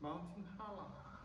Mountain Hala